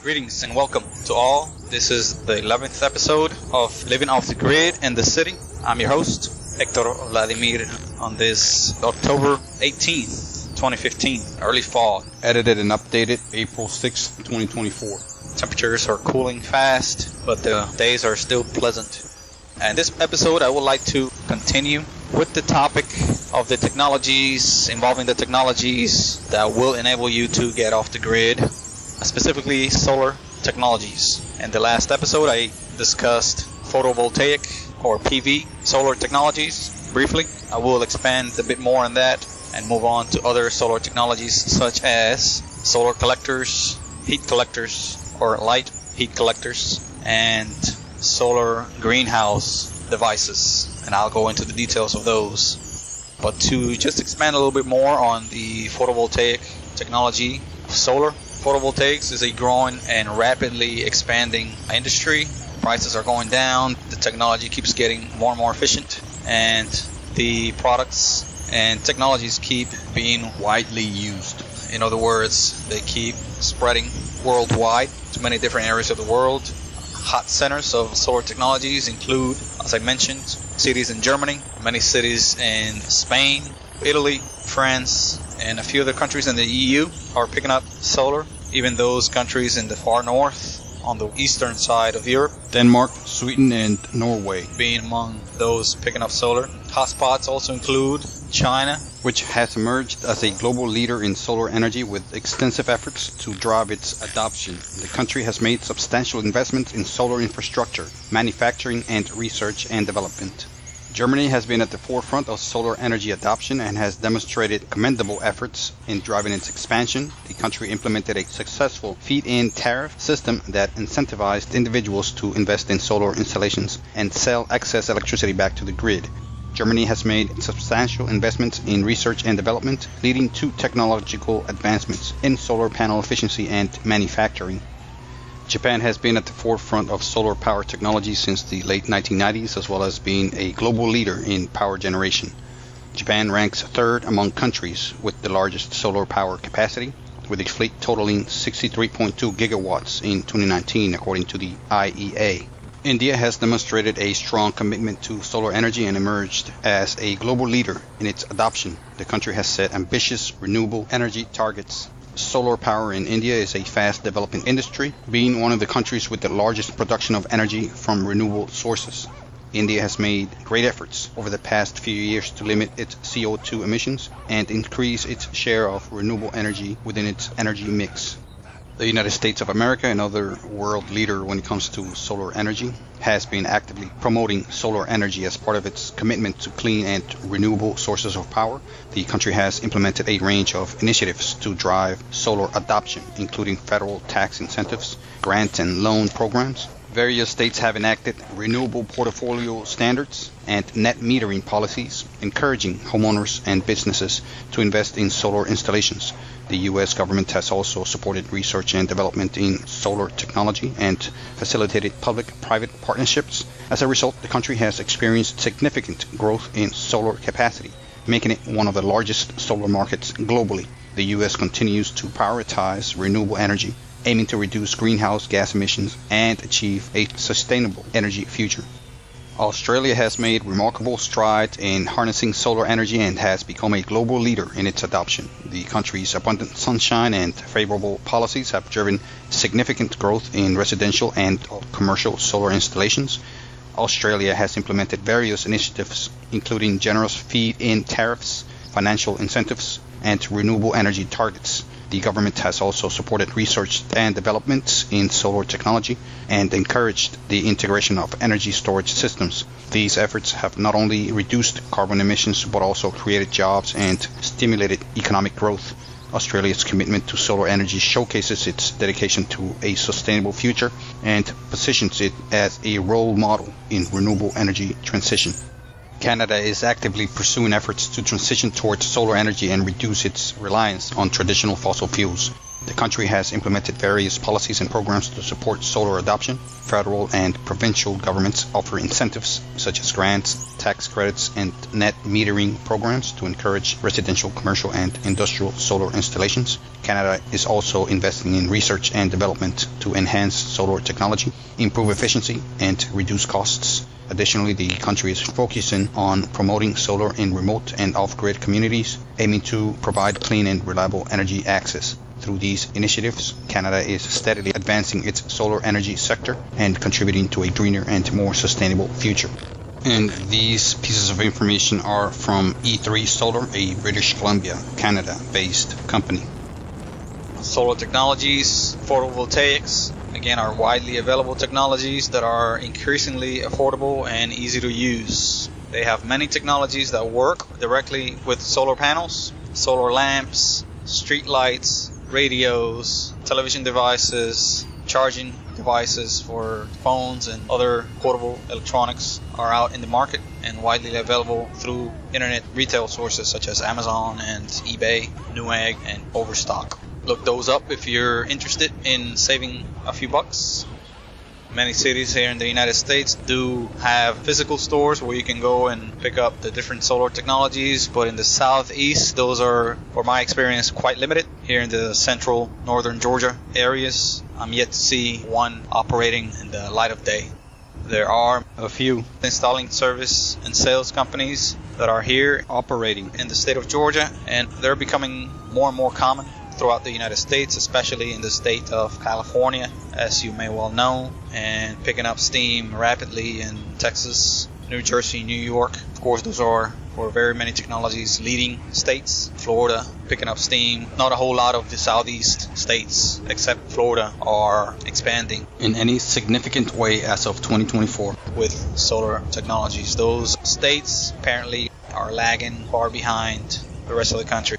Greetings and welcome to all. This is the 11th episode of Living Off the Grid in the City. I'm your host, Hector Vladimir, on this October 18th, 2015, early fall. Edited and updated April 6th, 2024. Temperatures are cooling fast, but the days are still pleasant. And this episode, I would like to continue with the topic of the technologies, involving the technologies that will enable you to get off the grid, specifically solar technologies. In the last episode, I discussed photovoltaic or PV solar technologies briefly. I will expand a bit more on that and move on to other solar technologies such as solar collectors, heat collectors or light heat collectors, and solar greenhouse devices. And I'll go into the details of those. But to just expand a little bit more on the photovoltaic technology of solar, photovoltaics is a growing and rapidly expanding industry. Prices are going down, the technology keeps getting more and more efficient, and the products and technologies keep being Widely used. in other words, they keep spreading worldwide to many different areas of the world. Hot centers of solar technologies include, as I mentioned, cities in Germany, many cities in Spain, Italy, France, and a few other countries in the EU are picking up solar. Even those countries in the far north, on the eastern side of Europe, Denmark, Sweden, and Norway, being among those picking up solar. Hotspots also include China, which has emerged as a global leader in solar energy with extensive efforts to drive its adoption. The country has made substantial investments in solar infrastructure, manufacturing, and research and development. Germany has been at the forefront of solar energy adoption and has demonstrated commendable efforts in driving its expansion. The country implemented a successful feed-in tariff system that incentivized individuals to invest in solar installations and sell excess electricity back to the grid. Germany has made substantial investments in research and development, leading to technological advancements in solar panel efficiency and manufacturing. Japan has been at the forefront of solar power technology since the late 1990s, as well as being a global leader in power generation. Japan ranks third among countries with the largest solar power capacity, with a fleet totaling 63.2 gigawatts in 2019, according to the IEA. India has demonstrated a strong commitment to solar energy and emerged as a global leader in its adoption. The country has set ambitious renewable energy targets. Solar power in India is a fast developing industry, being one of the countries with the largest production of energy from renewable sources. India has made great efforts over the past few years to limit its CO2 emissions and increase its share of renewable energy within its energy mix. The United States of America, another world leader when it comes to solar energy, has been actively promoting solar energy as part of its commitment to clean and renewable sources of power. The country has implemented a range of initiatives to drive solar adoption, including federal tax incentives, grant and loan programs. Various states have enacted renewable portfolio standards and net metering policies, encouraging homeowners and businesses to invest in solar installations. The U.S. government has also supported research and development in solar technology and facilitated public-private partnerships. As a result, the country has experienced significant growth in solar capacity, making it one of the largest solar markets globally. The U.S. continues to prioritize renewable energy, aiming to reduce greenhouse gas emissions and achieve a sustainable energy future. Australia has made remarkable strides in harnessing solar energy and has become a global leader in its adoption. The country's abundant sunshine and favorable policies have driven significant growth in residential and commercial solar installations. Australia has implemented various initiatives, including generous feed-in tariffs, financial incentives, and renewable energy targets. The government has also supported research and developments in solar technology and encouraged the integration of energy storage systems. These efforts have not only reduced carbon emissions but also created jobs and stimulated economic growth. Australia's commitment to solar energy showcases its dedication to a sustainable future and positions it as a role model in renewable energy transition. Canada is actively pursuing efforts to transition towards solar energy and reduce its reliance on traditional fossil fuels. The country has implemented various policies and programs to support solar adoption. Federal and provincial governments offer incentives such as grants, tax credits and net metering programs to encourage residential, commercial, and industrial solar installations. Canada is also investing in research and development to enhance solar technology, improve efficiency, and reduce costs. Additionally, the country is focusing on promoting solar in remote and off-grid communities, aiming to provide clean and reliable energy access. Through these initiatives, Canada is steadily advancing its solar energy sector and contributing to a greener and more sustainable future. And these pieces of information are from E3 Solar, a British Columbia, Canada based company. Solar technologies, photovoltaics, again, are widely available technologies that are increasingly affordable and easy to use. They have many technologies that work directly with solar panels, solar lamps, street lights, radios, television devices, charging devices for phones and other portable electronics are out in the market and widely available through internet retail sources such as Amazon and eBay, Newegg, and Overstock. Look those up if you're interested in saving a few bucks. Many cities here in the United States do have physical stores where you can go and pick up the different solar technologies, but in the southeast, those are, for my experience, quite limited. Here in the central northern Georgia areas, I'm yet to see one operating in the light of day. There are a few installing service and sales companies that are here Operating. in the state of Georgia, and they're becoming more and more common throughout the United States, especially in the state of California, as you may well know, and picking up steam rapidly in Texas, New Jersey, New York. Of course, those are for very many technologies leading states. Florida picking up steam. Not a whole lot of the southeast states, except Florida, are expanding In any significant way as of 2024. with solar technologies. Those states apparently are lagging far behind the rest of the country.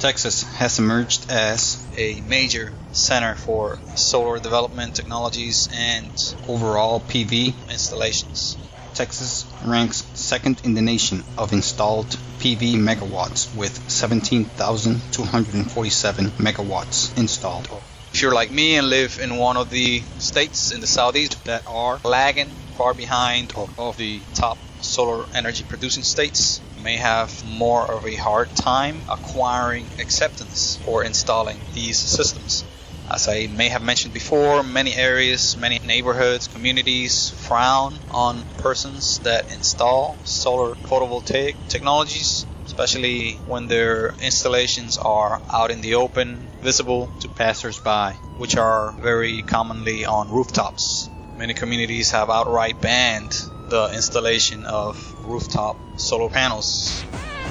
Texas has emerged as A major center for solar development technologies and overall PV. installations. Texas ranks second in the nation of installed PV megawatts with 17,247 megawatts installed. If you're like me and live in one of the states in the southeast that are lagging far behind of the top solar energy producing states, may have more of a hard time acquiring acceptance or installing these systems. As I may have mentioned before, many areas, many neighborhoods, communities frown on persons that install solar photovoltaic technologies, especially when their installations are out in the open, visible to passersby, which are very commonly on rooftops. Many communities have outright banned the installation of rooftop solar panels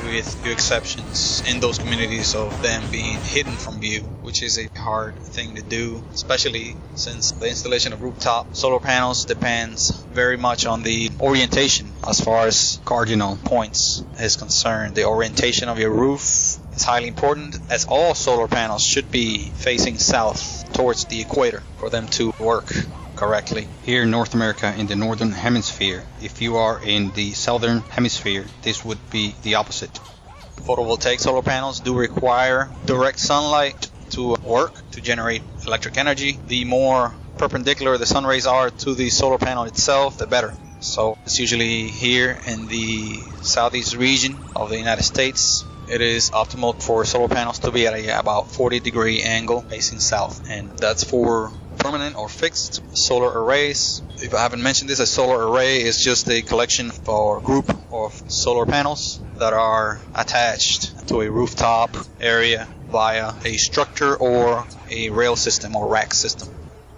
with few exceptions in those communities of them being hidden from view, which is a hard thing to do, especially since the installation of rooftop solar panels depends very much on the orientation as far as cardinal points is concerned. The orientation of your roof is highly important as all solar panels should be facing south towards the equator for them to work correctly. Here in North America, in the northern hemisphere, if you are in the southern hemisphere, this would be the opposite. Photovoltaic solar panels do require direct sunlight to work to generate electric energy. The more perpendicular the sun rays are to the solar panel itself, the better. So it's usually here in the southeast region of the United States. It is optimal for solar panels to be at a about 40 degree angle facing south, and that's for permanent or fixed solar arrays. If I haven't mentioned this, a solar array is just a collection or group of solar panels that are attached to a rooftop area via a structure or a rail system or rack system.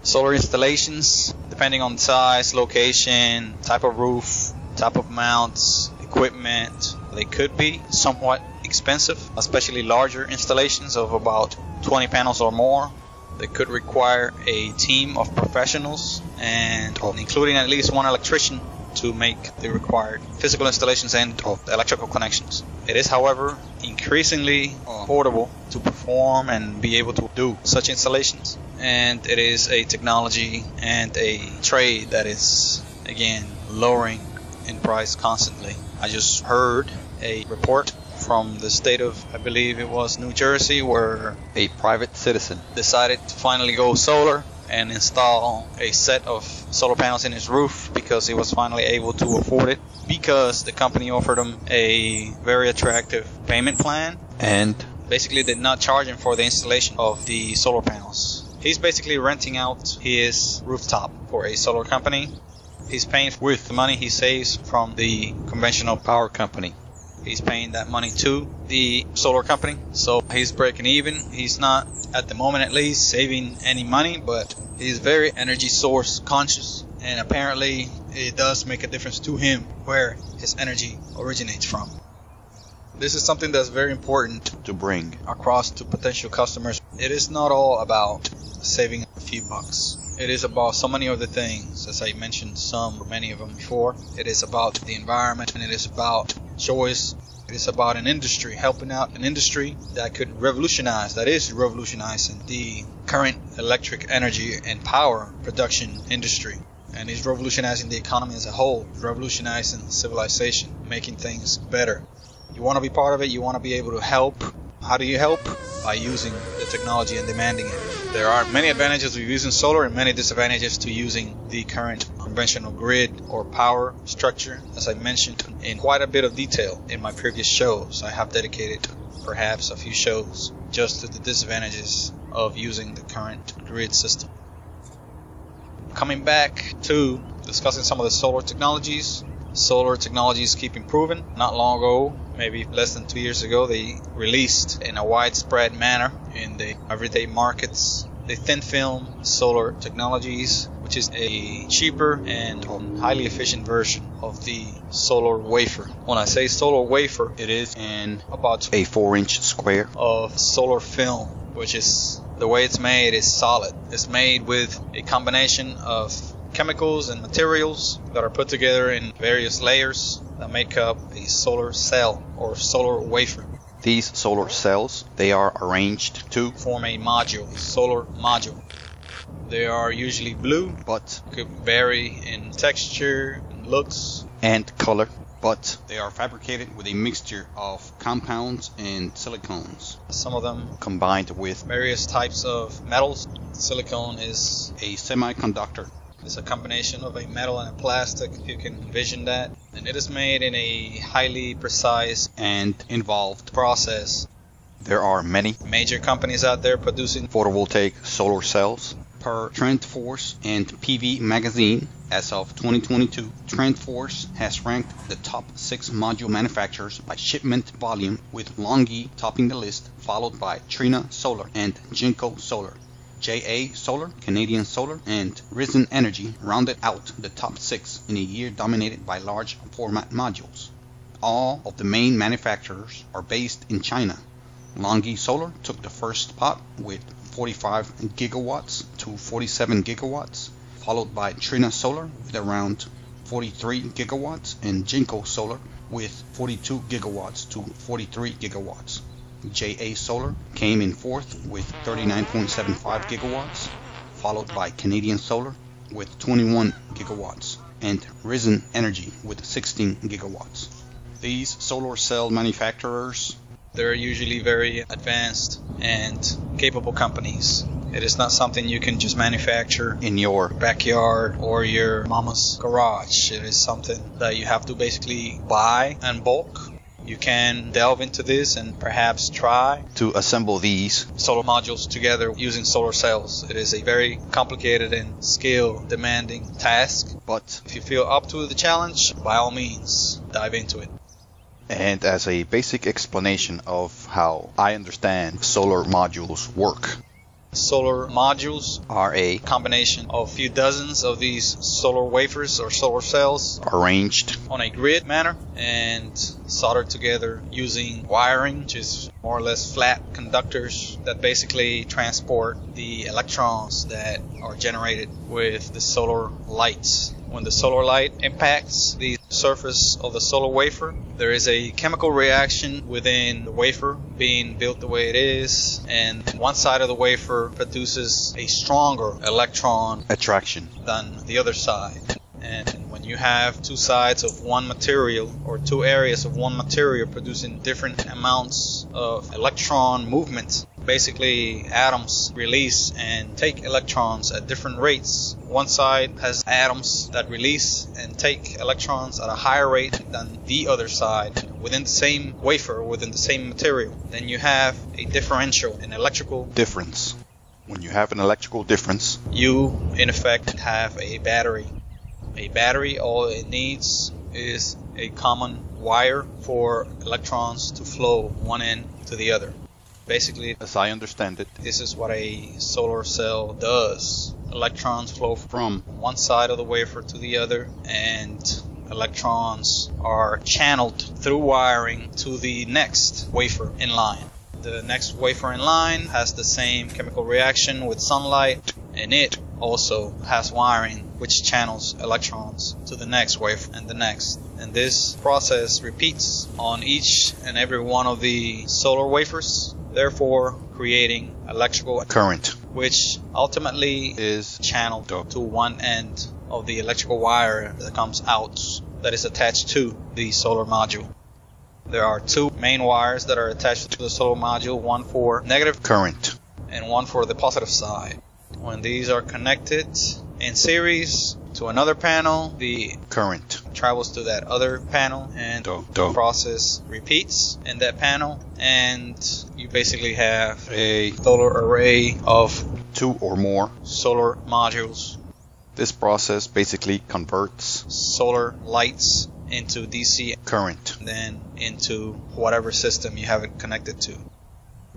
Solar installations, depending on size, location, type of roof, type of mounts, equipment, they could be somewhat expensive, especially larger installations of about 20 panels or more. They could require a team of professionals and including at least one electrician to make the required physical installations and electrical connections. It is, however, increasingly affordable to perform and be able to do such installations. And it is a technology and a trade that is, again, lowering in price constantly. I just heard a report from the state of, I believe it was New Jersey, where A private citizen. decided to finally go solar and install a set of solar panels in his roof because he was finally able to afford it because the company offered him a very attractive payment plan And basically did not charge him for the installation of the solar panels. He's basically renting out his rooftop for a solar company. He's paying with the money he saves from the conventional power company. He's paying that money to the solar company, so he's breaking even. He's not, at the moment at least, saving any money, but he's very energy source conscious, and apparently it does make a difference to him where his energy originates from. This is something that's very important to bring. across to potential customers. It is not all about saving a few bucks. It is about so many other things, as I mentioned some many of them before. It is about the environment and it is about choice. It is about an industry, helping out an industry that could revolutionize, that is revolutionizing the current electric energy and power production industry. And is revolutionizing the economy as a whole, revolutionizing civilization, making things better. You want to be part of it, you want to be able to help. How do you help? By using the technology and demanding it. There are many advantages of using solar and many disadvantages to using the current conventional grid or power structure, as I mentioned in quite a bit of detail in my previous shows. I have dedicated perhaps a few shows just to the disadvantages of using the current grid system. Coming back to discussing some of the solar technologies, solar technologies keep improving. Not long ago, maybe less than two years ago, they released in a widespread manner in the everyday markets the thin film solar technologies, which is a cheaper and highly efficient version of the solar wafer. When I say solar wafer, It is in about a 4 inch square. of solar film, which is the way it's made is solid. It's made with a combination of chemicals and materials that are put together in various layers that make up a solar cell or solar wafer. These solar cells, they are arranged to, Form a module, a solar module. They are usually blue, but, could vary in texture looks. and color, but they are fabricated with a mixture of compounds and silicones Some of them combined with various types of metals. Silicone is a semiconductor. It's a combination of a metal and a plastic, if you can envision that. And it is made in a highly precise and involved. process. There are many Major companies out there producing photovoltaic solar cells. Per TrendForce and PV Magazine, as of 2022, TrendForce has ranked the top six module manufacturers by shipment volume, with LONGi topping the list, followed by Trina Solar and Jinko Solar. JA Solar, Canadian Solar, and Risen Energy rounded out the top six in a year dominated by large format modules. All of the main manufacturers are based in China. Longi Solar took the first spot with 45 gigawatts to 47 gigawatts, followed by Trina Solar with around 43 gigawatts and Jinko Solar with 42 gigawatts to 43 gigawatts. JA Solar came in fourth with 39.75 gigawatts, followed by Canadian Solar with 21 gigawatts and Risen Energy with 16 gigawatts. These solar cell manufacturers They're usually very advanced and capable companies. It is not something you can just manufacture in your backyard or your mama's garage. It is something that you have to basically buy in bulk. You can delve into this and perhaps try to assemble these solar modules together using solar cells. It is a very complicated and skill demanding task. but If you feel up to the challenge, by all means, dive into it. And as a basic explanation of how I understand solar modules work Solar modules are a combination of a few dozens of these solar wafers or solar cells arranged on a grid manner and soldered together using wiring, which is more or less flat conductors that basically transport the electrons that are generated with the solar lights. When the solar light impacts the surface of the solar wafer, there is a chemical reaction within the wafer being built the way it is, and one side of the wafer produces a stronger electron attraction than the other side. And when you have two sides of one material or two areas of one material producing different amounts of electron movement, basically atoms release and take electrons at different rates. One side has atoms that release and take electrons at a higher rate than the other side within the same wafer, within the same material. Then you have a differential, an electrical Difference. When you have an electrical difference, you in effect have a battery. A battery, all it needs is a common wire for electrons to flow one end to the other. Basically, as I understand it, this is what a solar cell does. Electrons flow from one side of the wafer to the other, and electrons are channeled through wiring to the next wafer in line. The next wafer in line has the same chemical reaction with sunlight, and it also has wiring which channels electrons to the next wafer and the next. And this process repeats on each and every one of the solar wafers, therefore creating electrical current which ultimately is channeled to one end of the electrical wire that comes out that is attached to the solar module. There are two main wires that are attached to the solar module, one for negative current. and one for the positive side. When these are connected in series to another panel, the Current. travels to that other panel and the process repeats in that panel and you basically have A solar array of two or more. solar modules This process basically converts solar lights into DC current. then into whatever system you have it connected to.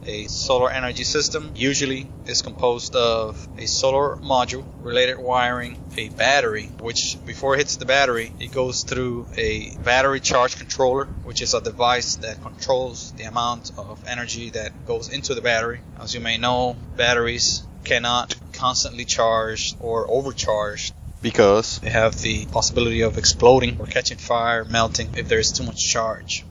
A solar energy system usually is composed of a solar module, related wiring, a battery, which before it hits the battery, it goes through a battery charge controller, which is a device that controls the amount of energy that goes into the battery. As you may know, batteries cannot constantly charge or overcharge Because they have the possibility of exploding or catching fire, melting if there is too much charge.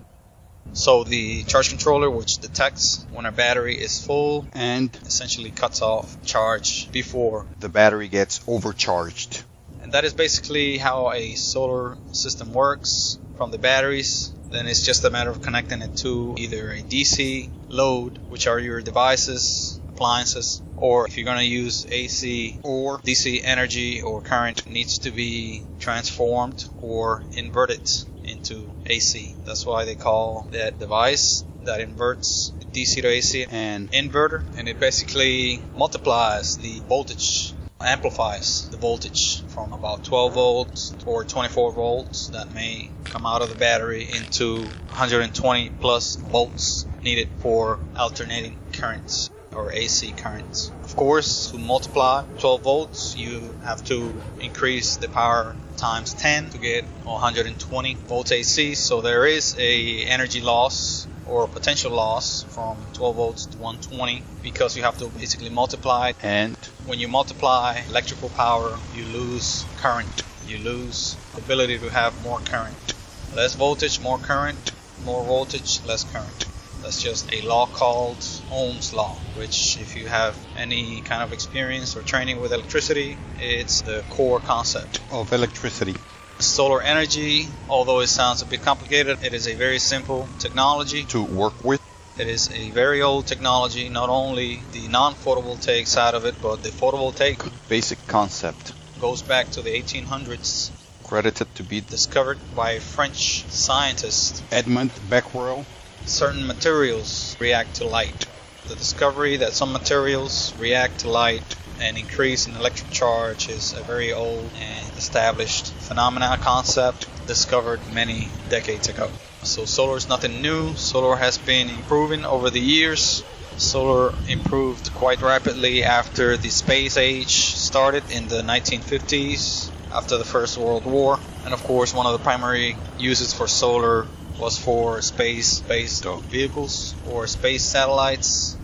So the charge controller, which detects when a battery is full, and essentially cuts off charge before. the battery gets overcharged. And that is basically how a solar system works from the batteries. Then it's just a matter of connecting it to either a DC load, which are your devices, appliances, or if you're going to use AC Or DC energy or current needs to be transformed or inverted into AC. That's why they call that device that inverts DC to AC an inverter, and it basically multiplies the voltage, amplifies the voltage from about 12 volts or 24 volts that may come out of the battery into 120 plus volts needed for alternating currents or AC currents. Of course, to multiply 12 volts, you have to increase the power times 10 to get 120 volts AC. So there is a energy loss or potential loss from 12 volts to 120 because you have to basically multiply and When you multiply electrical power, you lose current. You lose ability to have more current. Less voltage, more current. More voltage, less current. That's just a law called Ohm's law, which if you have any kind of experience or training with electricity, it's the core concept. of electricity. Solar energy, although it sounds a bit complicated, it is a very simple technology. to work with It is a very old technology, not only the non-photovoltaic side of it, but the photovoltaic basic concept goes back to the 1800s, credited to be discovered by a French scientist. Edmond Becquerel Certain materials react to light. The discovery that some materials react to light and increase in electric charge is a very old and established phenomena concept discovered many decades ago. So solar is nothing new. Solar has been improving over the years. Solar improved quite rapidly after the space age started in the 1950s after the First World War. And of course, one of the primary uses for solar was for space-based vehicles or space satellites.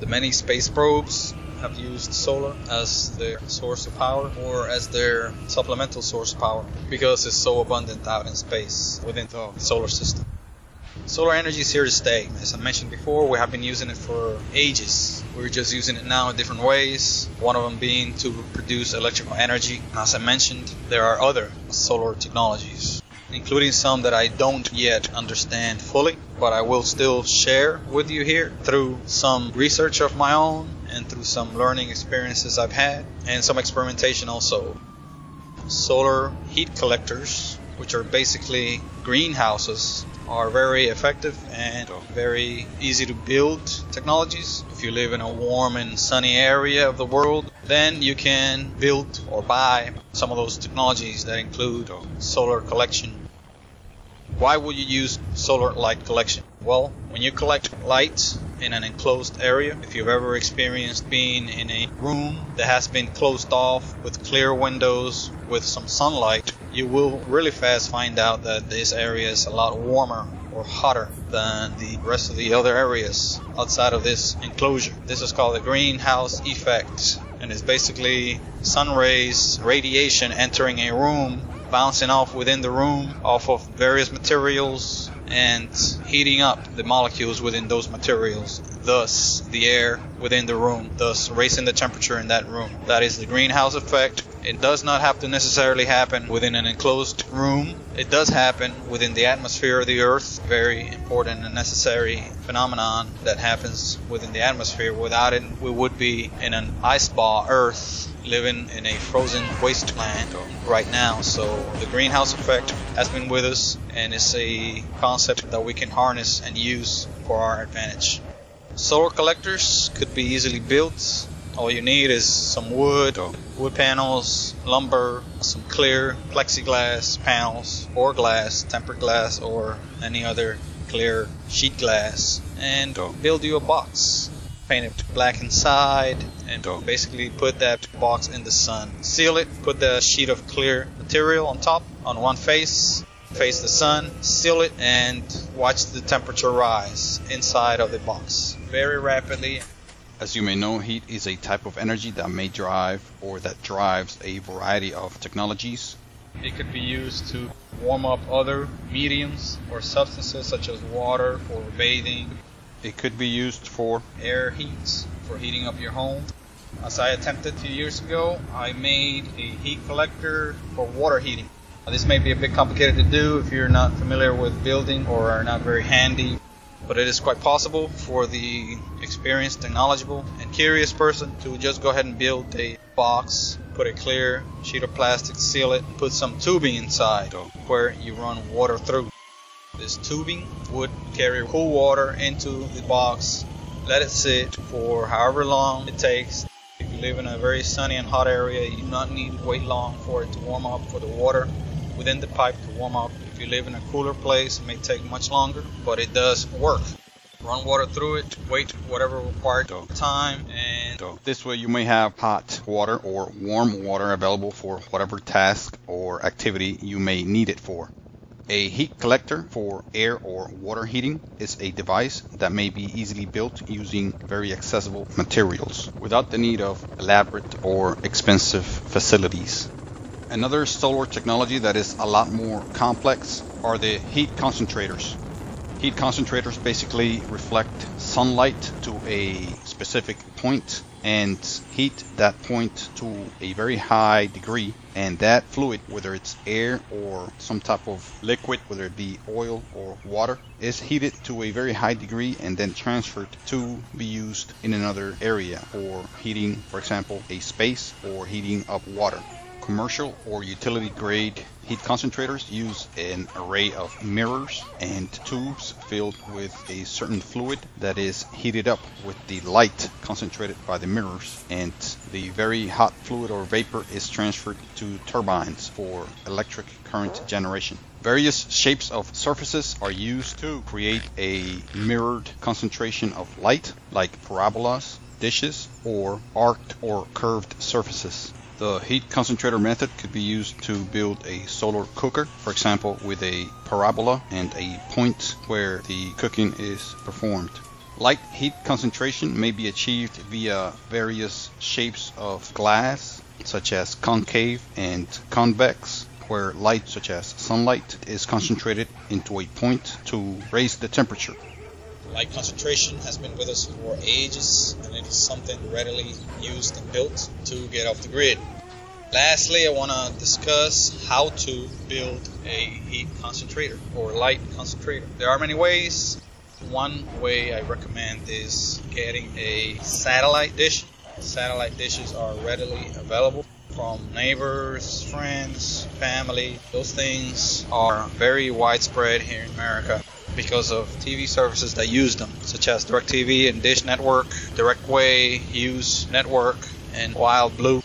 The many space probes have used solar as their source of power or as their supplemental source of power because it's so abundant out in space within the solar system. Solar energy is here to stay. As I mentioned before, we have been using it for ages. We're just using it now in different ways. One of them being to produce electrical energy. As I mentioned, there are other solar technologies. Including some that I don't yet understand fully, but I will still share with you here through some research of my own and through some learning experiences I've had and some experimentation also. Solar heat collectors, which are basically greenhouses are very effective and very easy to build technologies. If you live in a warm and sunny area of the world, then you can build or buy some of those technologies that include solar collection. Why would you use solar light collection? Well, when you collect lights in an enclosed area, if you've ever experienced being in a room that has been closed off with clear windows with some sunlight, you will really fast find out that this area is a lot warmer or hotter than the rest of the other areas outside of this enclosure. This is called the greenhouse effect and it's basically sun rays radiation entering a room bouncing off within the room off of various materials and heating up the molecules within those materials, thus the air within the room, thus raising the temperature in that room. That is the greenhouse effect. It does not have to necessarily happen within an enclosed room. It does happen within the atmosphere of the Earth. Very important and necessary phenomenon that happens within the atmosphere. Without it, we would be in an ice ball Earth living in a frozen wasteland right now. So the greenhouse effect has been with us and it's a concept that we can harness and use for our advantage. Solar collectors could be easily built. All you need is some wood, or wood panels, lumber, some clear plexiglass panels or glass, tempered glass or any other clear sheet glass and build you a box. Paint it black inside and basically put that box in the sun. Seal it, put the sheet of clear material on top on one face, face the sun, seal it, and watch the temperature rise inside of the box. Very rapidly. As you may know, heat is a type of energy that may drive or that drives a variety of technologies. It could be used to warm up other mediums or substances such as water for bathing, it could be used for air heat, for heating up your home. As I attempted two years ago, I made a heat collector for water heating. This may be a bit complicated to do if you're not familiar with building or are not very handy, but it is quite possible for the experienced and knowledgeable and curious person to just go ahead and build a box, put a clear sheet of plastic, seal it, and put some tubing inside where you run water through. This tubing would carry cool water into the box, let it sit for however long it takes. If you live in a very sunny and hot area, you do not need to wait long for it to warm up, for the water within the pipe to warm up. If you live in a cooler place, it may take much longer, but it does work. Run water through it, wait whatever required time, and so this way you may have hot water or warm water available for whatever task or activity you may need it for. A heat collector for air or water heating is a device that may be easily built using very accessible materials without the need of elaborate or expensive facilities. Another solar technology that is a lot more complex are the heat concentrators. Heat concentrators basically reflect sunlight to a specific point and heat that point to a very high degree and that fluid whether it's air or some type of liquid whether it be oil or water is heated to a very high degree and then transferred to be used in another area for heating for example a space or heating up water commercial or utility grade Heat concentrators use an array of mirrors and tubes filled with a certain fluid that is heated up with the light concentrated by the mirrors and the very hot fluid or vapor is transferred to turbines for electric current generation. Various shapes of surfaces are used to create a mirrored concentration of light like parabolas, dishes, or arced or curved surfaces. The heat concentrator method could be used to build a solar cooker, for example with a parabola and a point where the cooking is performed. Light heat concentration may be achieved via various shapes of glass, such as concave and convex, where light such as sunlight is concentrated into a point to raise the temperature. Light concentration has been with us for ages, and it is something readily used and built to get off the grid. Lastly, I want to discuss how to build a heat concentrator or light concentrator. There are many ways. One way I recommend is getting a satellite dish. Satellite dishes are readily available from neighbors, friends, family. Those things are very widespread here in America because of TV services that use them, such as DirecTV and Dish Network, DirecWay, Hughes Network, and Wild Blue.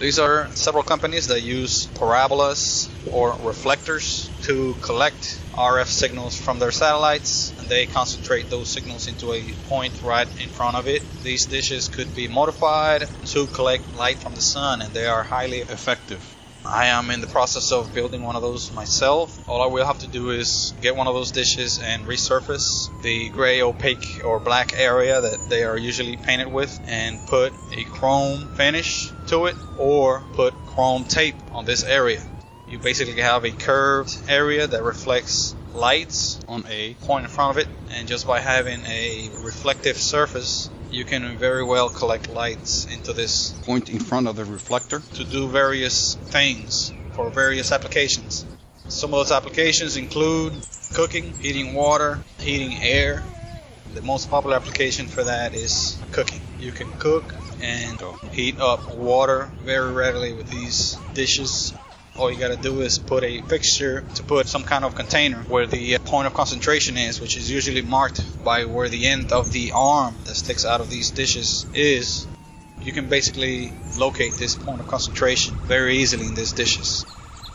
These are several companies that use parabolas or reflectors to collect RF signals from their satellites and they concentrate those signals into a point right in front of it. These dishes could be modified to collect light from the sun and they are highly effective. I am in the process of building one of those myself. All I will have to do is get one of those dishes and resurface the gray opaque or black area that they are usually painted with and put a chrome finish to it or put chrome tape on this area. You basically have a curved area that reflects lights on a point in front of it and just by having a reflective surface you can very well collect lights into this point in front of the reflector to do various things for various applications. Some of those applications include cooking, heating water, heating air. The most popular application for that is cooking. You can cook and heat up water very readily with these dishes all you got to do is put a fixture to put some kind of container where the uh, point of concentration is, which is usually marked by where the end of the arm that sticks out of these dishes is. You can basically locate this point of concentration very easily in these dishes.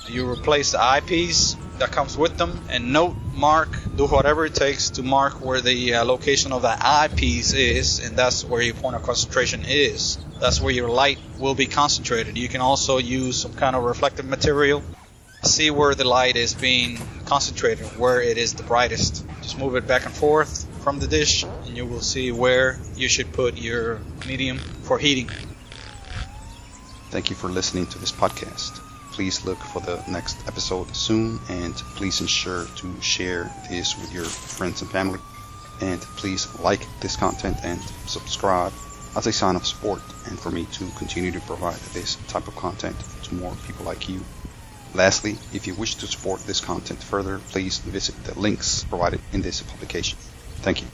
You replace the eyepiece that comes with them and note, mark, do whatever it takes to mark where the uh, location of the eyepiece is, and that's where your point of concentration is. That's where your light will be concentrated. You can also use some kind of reflective material. See where the light is being concentrated, where it is the brightest. Just move it back and forth from the dish and you will see where you should put your medium for heating. Thank you for listening to this podcast. Please look for the next episode soon and please ensure to share this with your friends and family. And please like this content and subscribe as a sign of support and for me to continue to provide this type of content to more people like you. Lastly, if you wish to support this content further, please visit the links provided in this publication. Thank you.